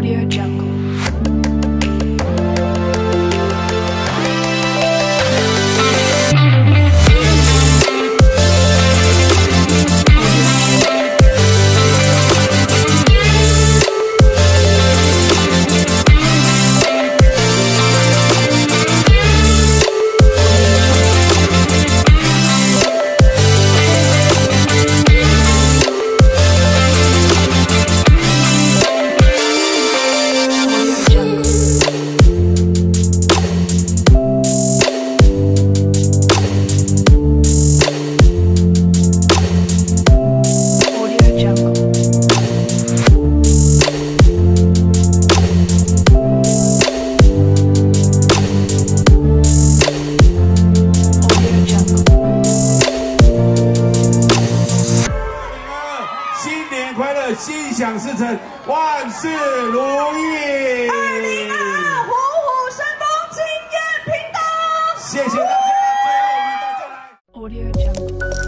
Audio Jungle. 的心想事成，万事如意。二零二二虎虎生风，惊艳频道。谢谢大家，最后我们大家来。Audio Jungle.